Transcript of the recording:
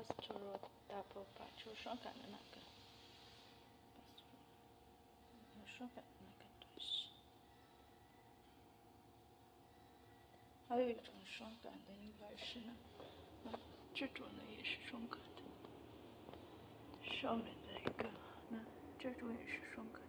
pastoral double 把就是双杆的那个，有双杆的那个东西。还有一种双杆的，应该是呢，啊，这种呢也是双杆的，上面的一个，那这种也是双杆。